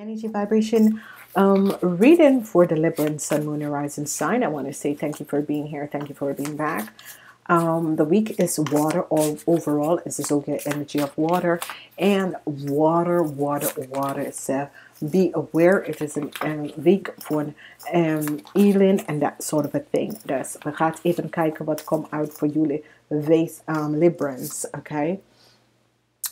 energy vibration um, reading for the Libra Sun, Moon, Rising sign. I want to say thank you for being here. Thank you for being back. Um, the week is water all overall is the zodiac energy of water and water, water, water. It's a be aware it is een week voor um, healing and that sort of a thing. Dus we gaan even kijken wat komt uit voor jullie wees um, Librans, okay?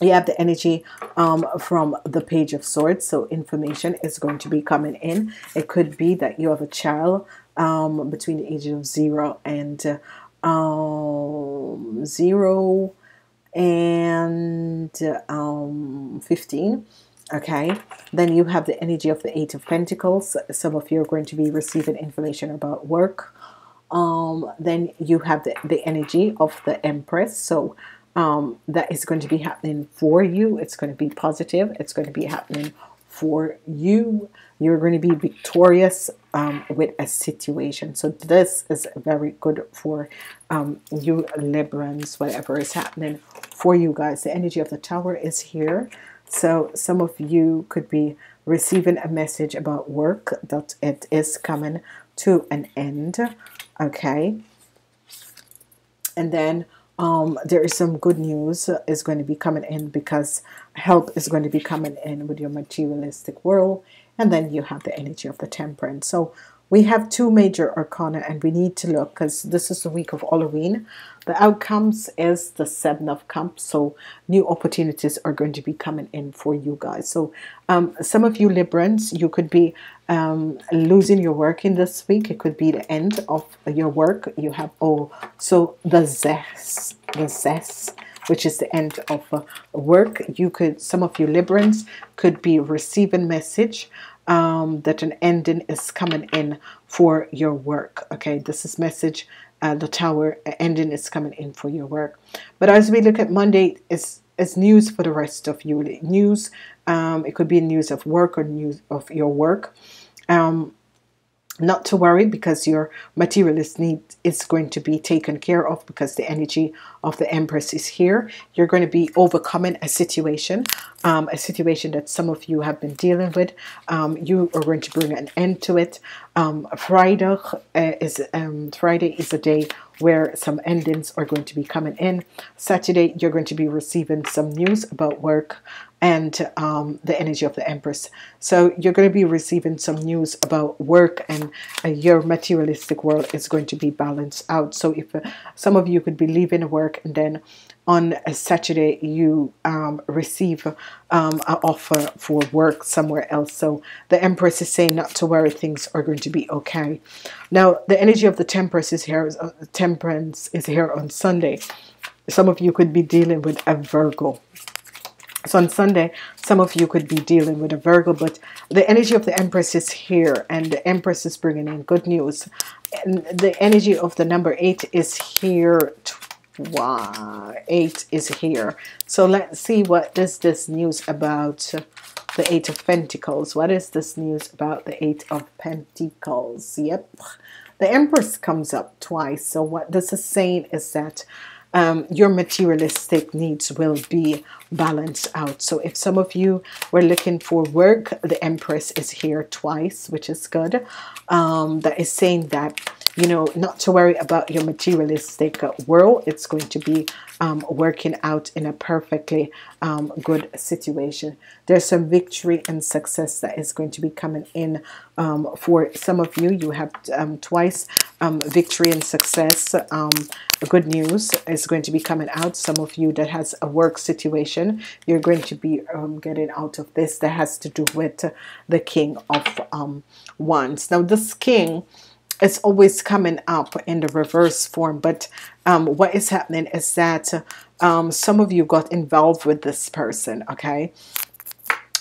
You have the energy um, from the page of swords so information is going to be coming in. It could be that you have a child um, between the ages of zero and uh, um, zero and um, 15 okay? Then you have the energy of the eight of Pentacles. Some of you are going to be receiving information about work. Um, then you have the, the energy of the Empress so um, that is going to be happening for you. It's going to be positive. It's going to be happening for you. You're going to be victorious um, with a situation. So this is very good for um, you Librans, whatever is happening for you guys. The energy of the tower is here. So some of you could be receiving a message about work that it is coming to an end. Okay. And then um, there is some good news is going to be coming in because help is going to be coming in with your materialistic world and then you have the energy of the temperance. So we have two major arcana and we need to look because this is the week of Halloween. The outcomes is the seven of cups so new opportunities are going to be coming in for you guys. So um, some of you Librans you could be um, losing your work in this week. It could be the end of your work. You have oh so the zest the zest which is the end of uh, work. You could some of you Librans could be receiving message um, that an ending is coming in for your work. Okay, this is message. Uh, the tower ending is coming in for your work. But as we look at Monday, it's it's news for the rest of you. News. Um, it could be news of work or news of your work. Um, not to worry because your materialist need is going to be taken care of because the energy of the Empress is here. You're going to be overcoming a situation, um, a situation that some of you have been dealing with. Um, you are going to bring an end to it. Um, Friday uh, is um, Friday is a day where some endings are going to be coming in. Saturday, you're going to be receiving some news about work and um, the energy of the Empress. So you're going to be receiving some news about work and uh, your materialistic world is going to be balanced out. So if uh, some of you could be leaving work and then on a Saturday you um, receive um, an offer for work somewhere else. So the Empress is saying not to worry, things are going to be okay. Now the energy of the Temperance is here. Uh, temperance is here on Sunday. Some of you could be dealing with a Virgo. So on Sunday, some of you could be dealing with a Virgo, but the energy of the Empress is here, and the Empress is bringing in good news. And the energy of the number eight is here. Wow, eight is here. So let's see what is this news about the eight of Pentacles. What is this news about the eight of Pentacles? Yep, the Empress comes up twice. So what this is saying is that um, your materialistic needs will be balanced out. So if some of you were looking for work, the Empress is here twice, which is good. Um, that is saying that you know, not to worry about your materialistic world. It's going to be um, working out in a perfectly um, good situation. There's some victory and success that is going to be coming in um, for some of you. You have um, twice um, victory and success. Um, good news is going to be coming out. Some of you that has a work situation, you're going to be getting out of this. That has to do with the King of Wands. Now, this King is always coming up in the reverse form but um, what is happening is that um, some of you got involved with this person okay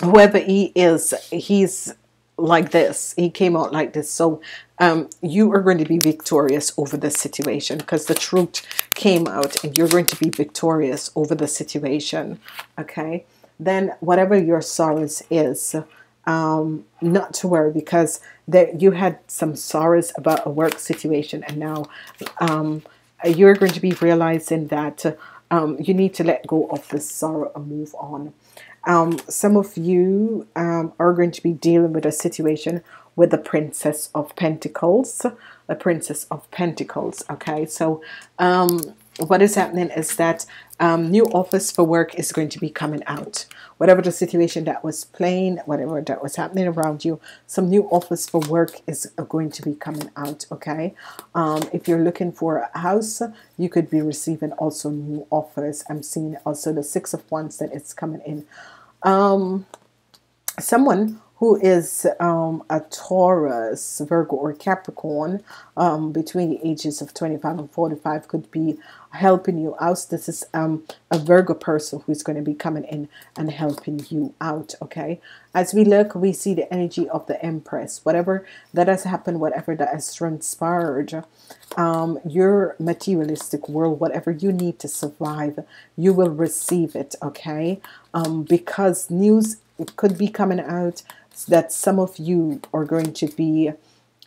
whoever he is he's like this he came out like this so um, you are going to be victorious over the situation because the truth came out and you're going to be victorious over the situation okay? Then whatever your sorrows is um, not to worry because that you had some sorrows about a work situation and now um, you're going to be realizing that um, you need to let go of this sorrow and move on. Um, some of you um, are going to be dealing with a situation with the Princess of Pentacles. The Princess of Pentacles. Okay, so um, what is happening is that um, new office for work is going to be coming out. Whatever the situation that was playing, whatever that was happening around you, some new office for work is going to be coming out. Okay, um, if you're looking for a house, you could be receiving also new offers. I'm seeing also the Six of Wands that it's coming in. Um, someone who is um, a Taurus, Virgo, or Capricorn um, between the ages of 25 and 45 could be helping you out. This is um, a Virgo person who's going to be coming in and helping you out. Okay. As we look, we see the energy of the Empress. Whatever that has happened, whatever that has transpired, um, your materialistic world, whatever you need to survive, you will receive it. Okay. Um, because news could be coming out that some of you are going to be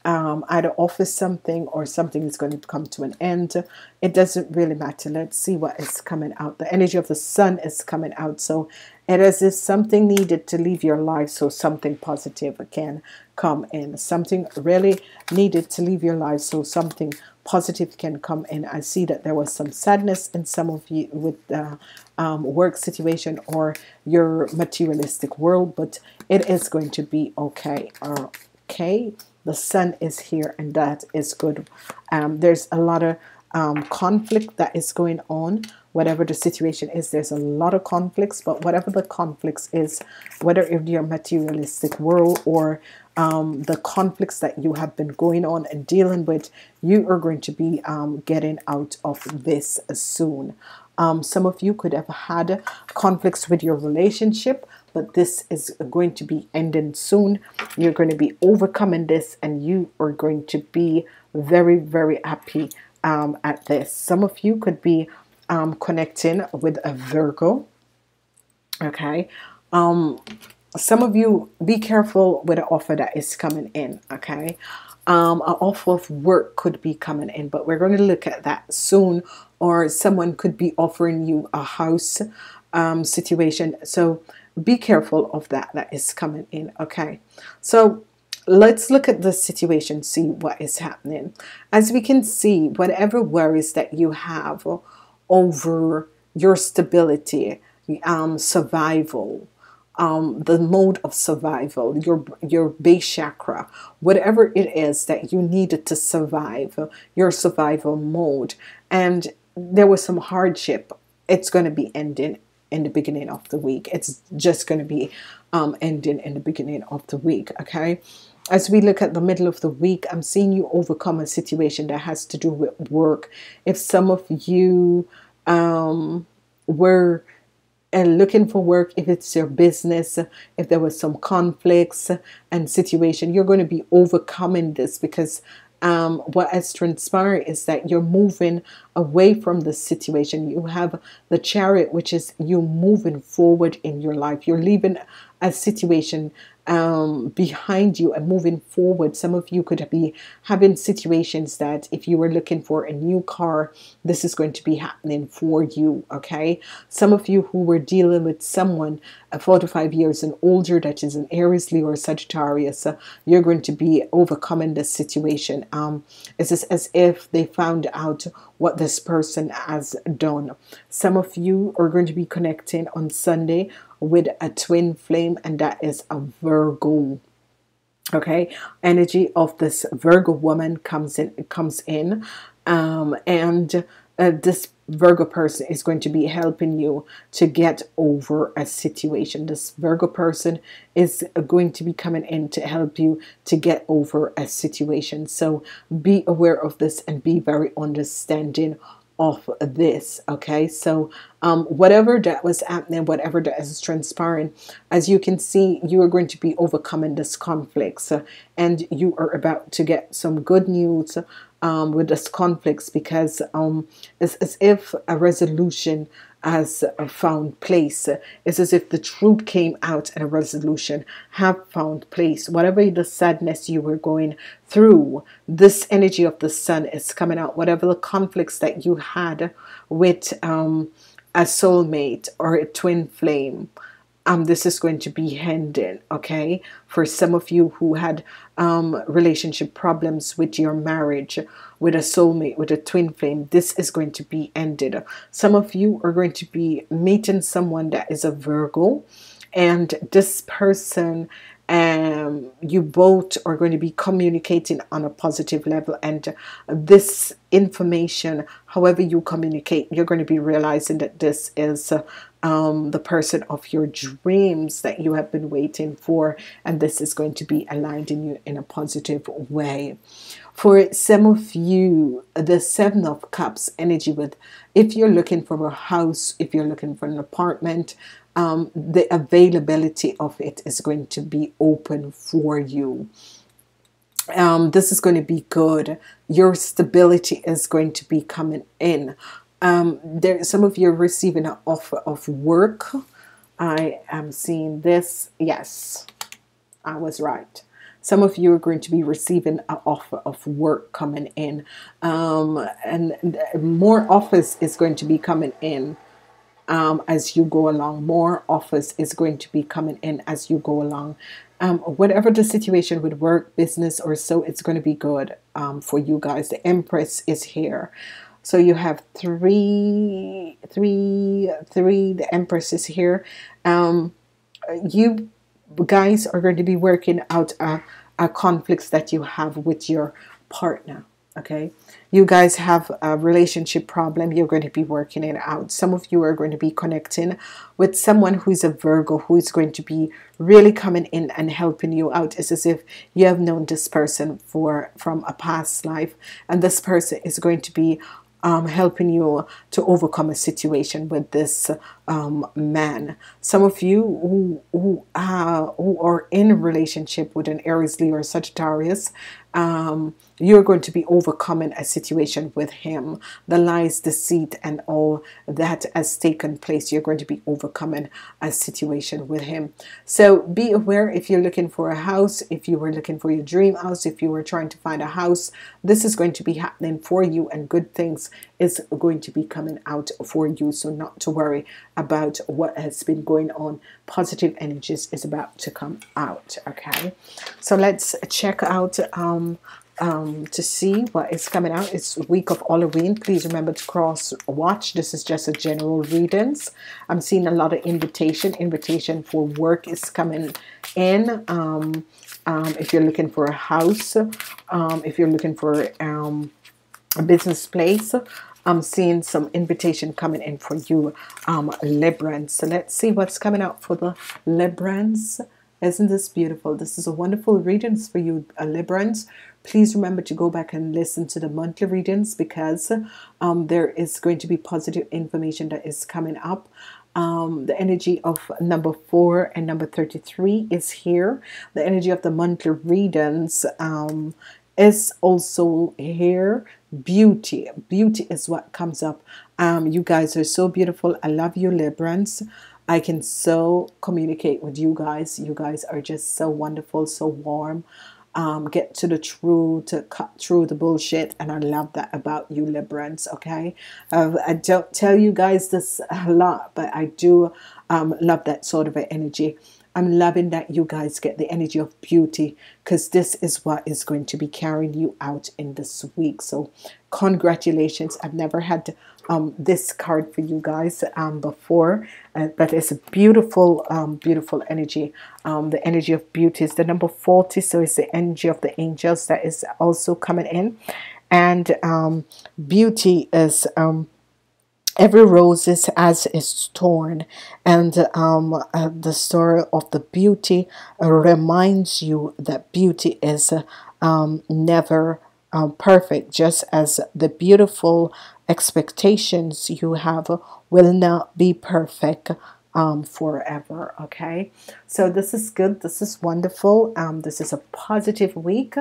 um, either offer something or something is going to come to an end. It doesn't really matter. Let's see what is coming out. The energy of the sun is coming out. So it is if something needed to leave your life so something positive can come in. Something really needed to leave your life so something positive can come in. I see that there was some sadness in some of you with the um, work situation or your materialistic world, but it is going to be okay. Okay the sun is here and that is good. Um, there's a lot of um, conflict that is going on. Whatever the situation is there's a lot of conflicts but whatever the conflicts is whether in your materialistic world or um, the conflicts that you have been going on and dealing with you are going to be um, getting out of this soon. Um, some of you could have had conflicts with your relationship but this is going to be ending soon. You're going to be overcoming this and you are going to be very, very happy um, at this. Some of you could be um, connecting with a Virgo. Okay. Um, some of you be careful with the offer that is coming in. Okay. Um, an offer of work could be coming in, but we're going to look at that soon. Or someone could be offering you a house um, situation. So be careful of that that is coming in okay? So let's look at the situation see what is happening. As we can see whatever worries that you have over your stability um, survival um, the mode of survival your your base chakra whatever it is that you needed to survive your survival mode and there was some hardship it's going to be ending in the beginning of the week. It's just going to be um, ending in the beginning of the week. Okay. As we look at the middle of the week, I'm seeing you overcome a situation that has to do with work. If some of you um, were and uh, looking for work if it's your business if there was some conflicts and situation you're going to be overcoming this because um, what has transpired is that you're moving away from the situation. You have the chariot, which is you moving forward in your life. You're leaving a situation um, behind you and moving forward. Some of you could be having situations that if you were looking for a new car, this is going to be happening for you. Okay. Some of you who were dealing with someone uh, 45 years and older that is an Aries, Leo, or Sagittarius, uh, you're going to be overcoming this situation. Um, it's just as if they found out what this person has done. Some of you are going to be connecting on Sunday with a twin flame, and that is a Virgo. Okay, energy of this Virgo woman comes in, comes in, um, and uh, this Virgo person is going to be helping you to get over a situation. This Virgo person is going to be coming in to help you to get over a situation. So be aware of this and be very understanding of this okay? So um, whatever that was happening whatever that is transpiring as you can see you are going to be overcoming this conflicts and you are about to get some good news um, with this conflicts because um, it's as if a resolution has found place. It's as if the truth came out and a resolution have found place. Whatever the sadness you were going through, this energy of the sun is coming out. Whatever the conflicts that you had with um, a soulmate or a twin flame, um, this is going to be ending okay for some of you who had um, relationship problems with your marriage with a soulmate with a twin flame this is going to be ended. Some of you are going to be meeting someone that is a Virgo and this person um, you both are going to be communicating on a positive level and this information however you communicate you're going to be realizing that this is um, the person of your dreams that you have been waiting for and this is going to be aligned in you in a positive way for some of you the seven of cups energy with if you're looking for a house if you're looking for an apartment um, the availability of it is going to be open for you. Um, this is going to be good. Your stability is going to be coming in. Um, there, some of you are receiving an offer of work. I am seeing this. Yes, I was right. Some of you are going to be receiving an offer of work coming in, um, and more offers is going to be coming in um, as you go along. More offers is going to be coming in as you go along. Um, whatever the situation with work, business, or so, it's going to be good um, for you guys. The Empress is here. So you have three, three, three. The Empress is here. Um, you guys are going to be working out a, a conflicts that you have with your partner okay you guys have a relationship problem you're going to be working it out some of you are going to be connecting with someone who's a Virgo who is going to be really coming in and helping you out it's as if you have known this person for from a past life and this person is going to be um, helping you to overcome a situation with this um, man. Some of you who who, uh, who are in a relationship with an Aries, Leo, or Sagittarius, um, you're going to be overcoming a situation with him. The lies, deceit, and all that has taken place, you're going to be overcoming a situation with him. So be aware if you're looking for a house, if you were looking for your dream house, if you were trying to find a house, this is going to be happening for you, and good things is going to be coming out for you. So not to worry about what has been going on. Positive energies is about to come out. Okay, so let's check out um, um, to see what is coming out. It's week of Halloween. Please remember to cross watch. This is just a general readings. I'm seeing a lot of invitation. Invitation for work is coming in. Um, um, if you're looking for a house, um, if you're looking for um, a business place, I'm seeing some invitation coming in for you, um, Librans. So let's see what's coming out for the Librans. Isn't this beautiful? This is a wonderful readings for you, uh, Librans. Please remember to go back and listen to the monthly readings because um, there is going to be positive information that is coming up. Um, the energy of number four and number 33 is here. The energy of the monthly readings um, is also here beauty beauty is what comes up um you guys are so beautiful i love you librans i can so communicate with you guys you guys are just so wonderful so warm um, get to the truth, to cut through the bullshit, and I love that about you, Librans. Okay, uh, I don't tell you guys this a lot, but I do um, love that sort of energy. I'm loving that you guys get the energy of beauty because this is what is going to be carrying you out in this week. So, congratulations. I've never had um, this card for you guys um, before, uh, but it's a beautiful, um, beautiful energy. Um, the energy of beauty is the number 40, so it's the energy of the angels that is also coming in. And um, beauty is um, every rose is as is torn and um, uh, the story of the beauty reminds you that beauty is uh, um, never uh, perfect just as the beautiful expectations you have will not be perfect um, forever okay? So this is good. This is wonderful. Um, this is a positive week.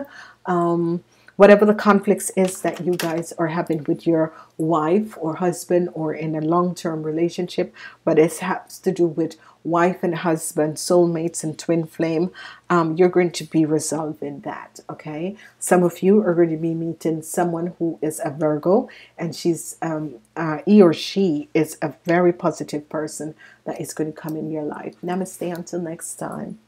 Um, whatever the conflicts is that you guys are having with your wife or husband or in a long-term relationship but it has to do with wife and husband soulmates and twin flame um, you're going to be resolving that okay? Some of you are going to be meeting someone who is a Virgo and she's um, uh, he or she is a very positive person that is going to come in your life. Namaste until next time